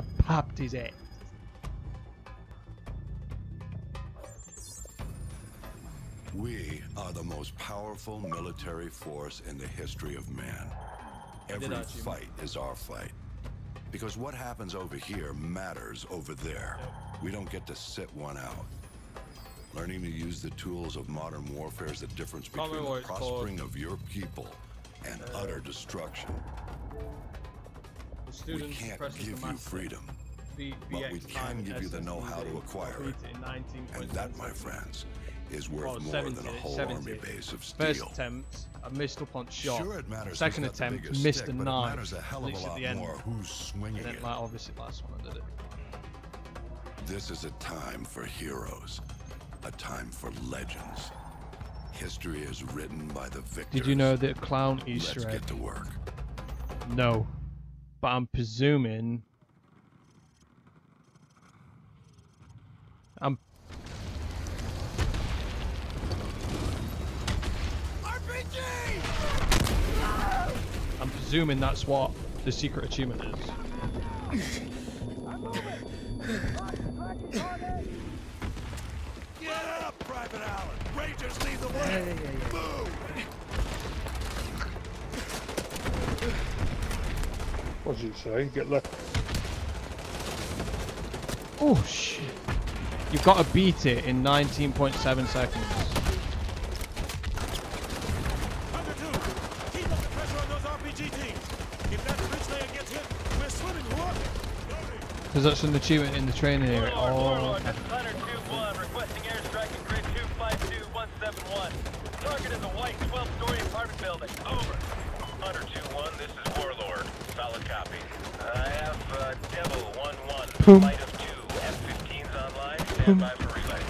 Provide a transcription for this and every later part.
I popped his ass. We are the most powerful military force in the history of man. Every fight is our fight. Because what happens over here matters over there. We don't get to sit one out. Learning to use the tools of modern warfare is the difference between the prospering of your people and utter destruction. The We can't give you freedom, but we can give you the know-how to acquire it. completed in 19 and that, my friends, is worth Oh, more 70, than a whole 70. army base of steel. First attempt, I missed up on shot. Sure, it matters. Second attempt, missed stick, a but it a hell of a lot the end. more who's swinging then, it. like, obviously, last one I did it. This is a time for heroes, a time for legends. History is written by the victors. Did you know that clown Easter Let's egg? get to work. No. But I'm presuming. I'm. I'm presuming that's what the secret achievement is. Get up, Private Allen! Rangers lead the way! Move! What does it say? Get left. Oh shit! You've got to beat it in 19.7 seconds. Hunter 2, keep up the pressure on those RPG teams. If that bridge layer gets hit, we're swimming, Hua. Because that's an achievement in the training area. Oh, Warlord, this is Hunter 2-1, requesting airstrike at grid 252171. Target is a white 12-story apartment building. Over. Hunter 2-1, this is Warlord. Solid copy. I have uh, Devil 1-1, Boom. flight of two F-15s online. Stand by for relay.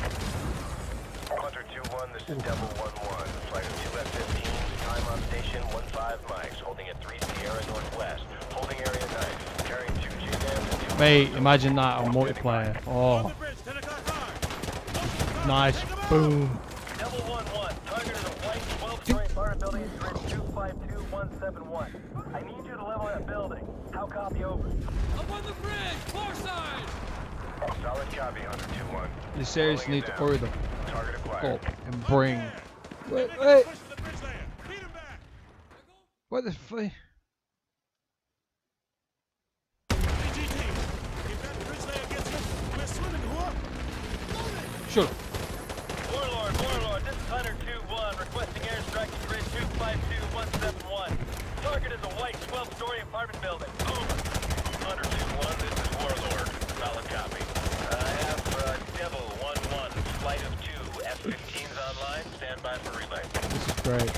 Hunter 2-1, this is Devil 1-1, flight of two F-15s, time on station 15 mics, holding at 3 Sierra Northwest, holding area 9, carrying two JDAMs and two... mate, imagine that on multiplayer. Oh, the bridge, 10 o'clock hard. nice. Boom. Double one 1-1, Target is a white 12-story apartment building in grid 252171. Building. How copy over? Up on the bridge, far side! Solid copy, Hunter 2-1. The series need to hurry the Target acquired. up and bring. Wait, wait. a push to the bridge layer. Beat him back. What the fuck? RPG team, if that bridge layer gets hit, we're swimming, Hua. Shut up. Warlord, Warlord, this is Hunter 2-1, requesting airstrike at grid 252171. Target is a white 12-story apartment building. Over. Hunter 2-1, this is Warlord. Solid copy. I have uh, Devil 1-1, flight of two F-15s online. Stand by for relay. This is great.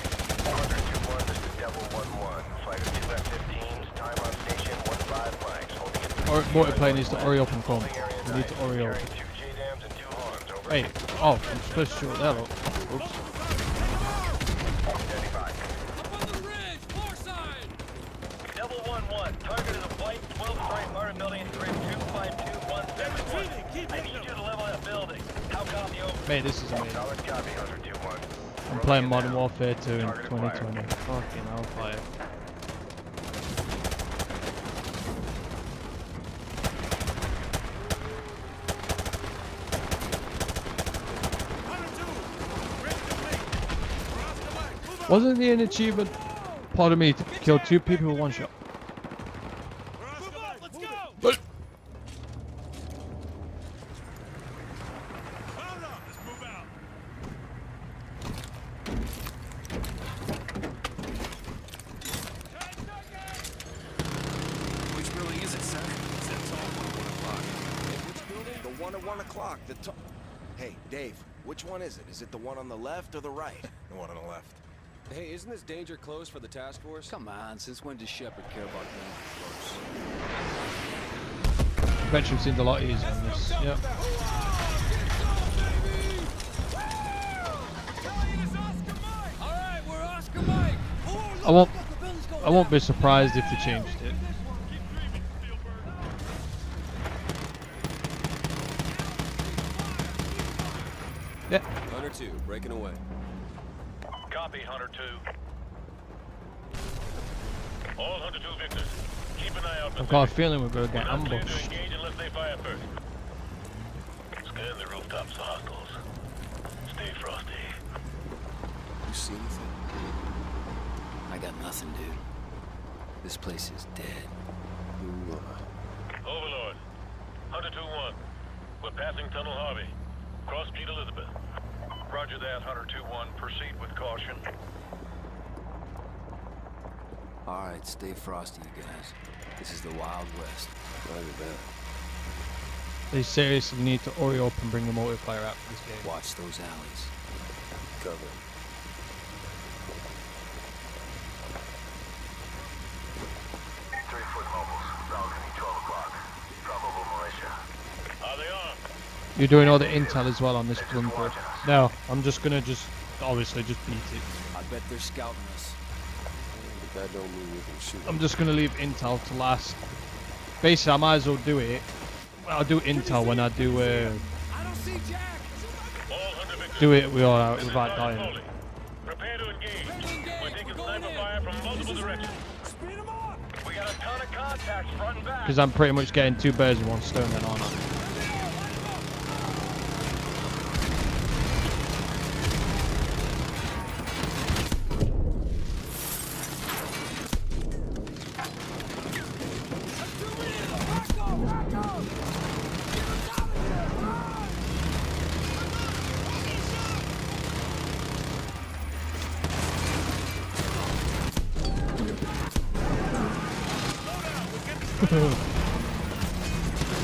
Hunter 2-1, this is Devil 1-1, flight of two F-15s, time on station 15 mics, holding Or, multiplayer needs to hurry up and come. We need to hurry up. carrying two JDAMs and two HARMs. Over. Wait. Oh, I'm supposed to shoot that up. Oops. Standing by. Up on the bridge, far side! Double one one. Target is a white 12-story apartment building in grid 252171. Keep I hitting need you them. to level that building. How copy over? Mate, this is amazing. Solid copy, Hunter 2-1. I'm playing Modern. Warfare 2 in 2020. Fucking hellfire. Hunter 2, bridge complete. Cross the line. Move out. Wasn't the an achievement? Pardon me, to kill two people with one shot. Cross the line. Let's go. But Hold on. Let's move out. Which building is it, sir? That's all one at one o'clock. Which building? The one at one o'clock. The top. Hey, Dave. Which one is it? Is it the one on the left or the right? The one on the left. Hey, isn't this danger close for the task force? Come on. Since when does Shepard care about being close? Veteran seemed a lot easier on this. Yep. Alright, we're Oscar Mike! I won't. I won't be surprised if they changed it. away. Copy, Hunter 2. All Hunter 2 victors, keep an eye out. I've got a feeling we're going to get ambushed. To unless they fire first. Scan the rooftops hostiles. Stay frosty. You see anything? I got nothing, dude. This place is dead. You uh, Overlord. Hunter 2-1. We're passing Tunnel Harvey. Cross Street Elizabeth. Roger that, Hunter 2-1. Proceed with caution. All right, stay frosty, you guys. This is the Wild West. Roger that. They seriously need to hurry up and bring the multiplayer out for this game. Watch those alleys. Cover You're doing all the intel as well on this Blunter. No, I'm just gonna just obviously just beat it. I bet they're scouting us. But that don't mean we can shoot. I'm just gonna leave intel to last. Basically, I might as well do it. I'll do intel when I do uh, I don't see Jack. All Hunter victors. do it without, This is without dying. Prepare to engage. Prepare to engage. We're taking We're going sniper fire from multiple directions. Speed him up. We got a ton of contacts front and back. Because I'm pretty much getting two birds with one stone then, aren't I?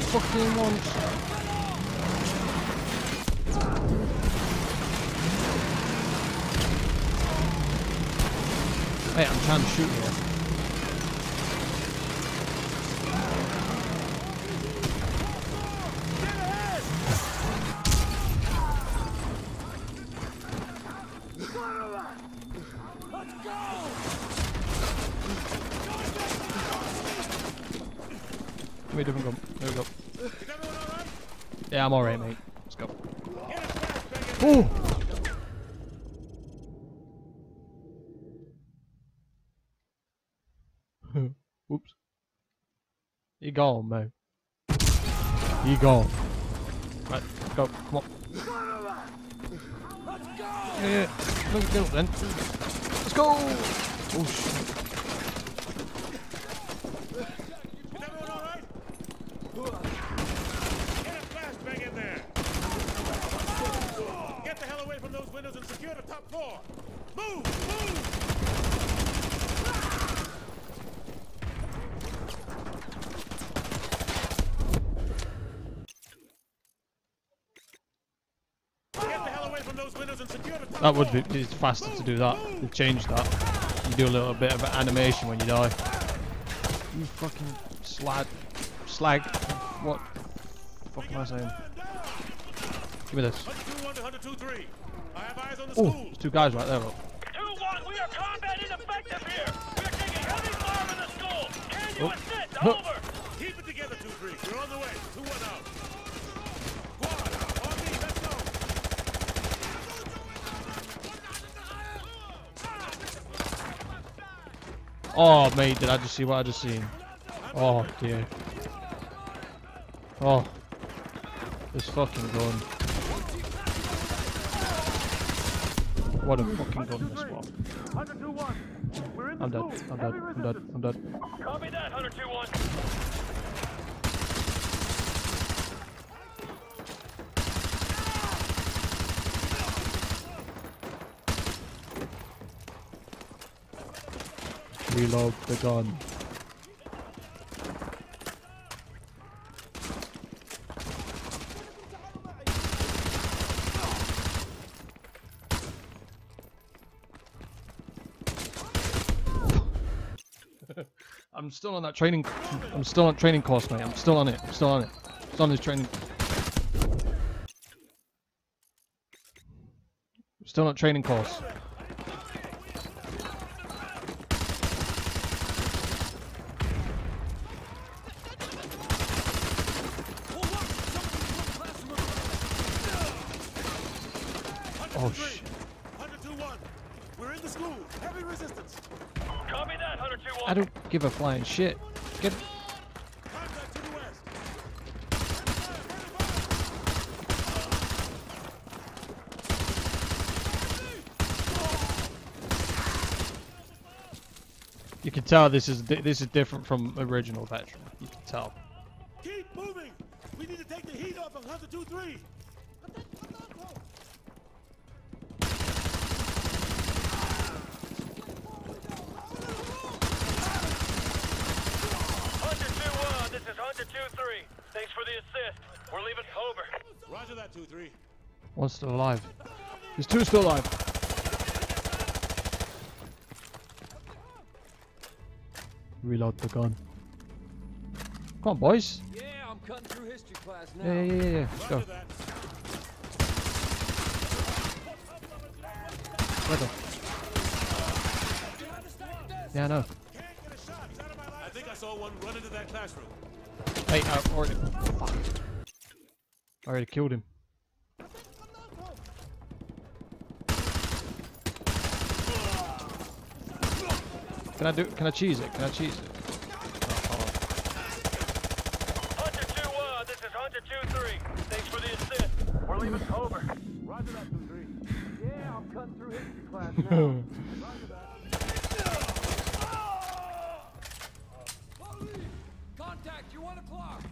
Fucking once. Wait, I'm trying to shoot here. Me a different gun. There we go. Is everyone all right? Yeah, I'm alright, mate. Let's go. Get a flashbang in there. Oh! Oops. You gone, mate. You gone. Right, go, come on. Yeah, yeah. Look, get up then. Let's go! Oh, shit. Is everyone all right? Get a flashbang in there. Get the hell away from those windows and secure the top floor. Move! Move! Get the hell away from those windows and secure the top That would be it's faster to do that. They changed that. You do a little bit of animation when you die. You fucking slag. Slag. What? What am I saying? Give me this. Hunter 2-1 to Hunter 2-3. I have eyes on the Oh, there's two guys right there. Look. 2-1, we are combat ineffective here. We are taking heavy fire from the school. Can you Oh. assist? Huh. Over. Keep it together, 2-3. We're on the way. 2-1 out. Oh, mate, did I just see what I just seen? Oh, dear. Oh. This fucking gun. What a fucking gun this was. I'm dead. I'm dead. I'm dead. I'm dead. Copy that, 102-1. Reload the gun. I'm still on that training. I'm still on training course, mate. I'm still on it. I'm still on it. Still on this training. Still on training course. Oh, shit. We're in the school. Heavy resistance. Copy that, Hunter 2 I don't give a flying shit. Get. You can tell this is this is different from original veteran. You can tell. Keep moving. We need to take the heat off of Hunter 2-3. This is Hunter 2-3. Thanks for the assist. We're leaving Over. Roger that 2-3. One's still alive. There's two still alive. Reload the gun. Come on, boys. Yeah, I'm cutting through history class now. Yeah, yeah, yeah, yeah. Let's go. Roger that. Let go. Yeah, I know. Can't get a shot. He's out of my line. I think I saw one run into that classroom. Hey, I already. Fuck. I already killed him. Can I do? Can I cheese it? Can I cheese it? Hold on. Hunter 2-1, this is Hunter 2-3. Thanks for the assist. We're leaving Over. Roger that 2-3. Yeah, I'm cutting through history class now. Contact, you one o'clock.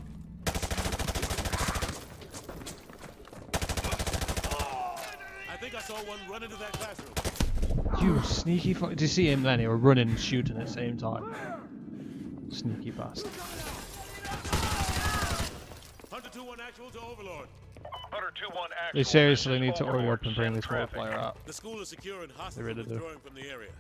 I think I saw one run into that classroom. You sneaky fuck. Did you see him then? He were running and shooting at the same time. Sneaky bastard. Hunter 2-1 actual to Overlord. Hunter 2-1 actual. They seriously need to Overlord, hurry up and bring send this traffic. multiplayer out. The school is secure and hostiles really are do. withdrawing from the area.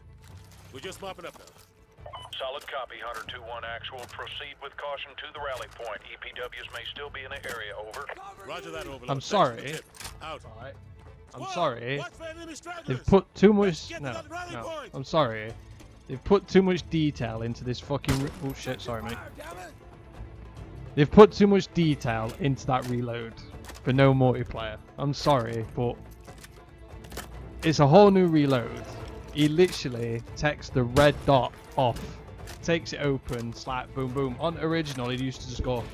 We're just mopping up now. Solid copy, Hunter 2-1 actual. Proceed with caution to the rally point. EPWs may still be in the area. Over. Roger that, Overlord. I'm Thanks for the sorry. I'm sorry. watch for enemy stragglers. They've put too much. No, no. I'm sorry. They've put too much detail into this fucking. Re- oh shit! Sorry, mate. They've put too much detail into that reload for no multiplayer. I'm sorry, but it's a whole new reload. He literally takes the red dot off, takes it open, slap, boom, boom. On original, he used to just go.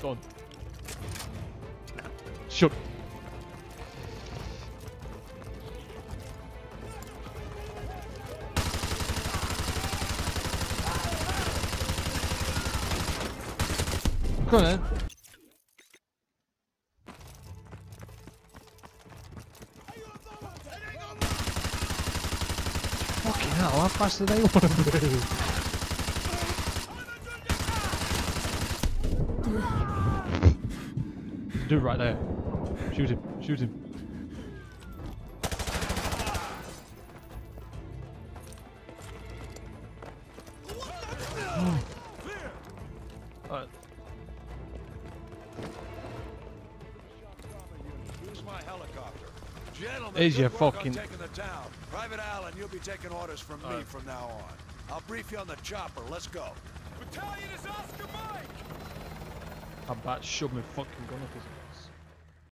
Done. Shut. Fucking hell, how fast do they want to move? Dude right there. Shoot him, shoot him. Is your fucking- taking the town. Private Allen, you'll be taking orders from me from now on. I'll brief you on the chopper. Let's go. Battalion is Oscar Mike! I'm about to shove my fucking gun up his ass.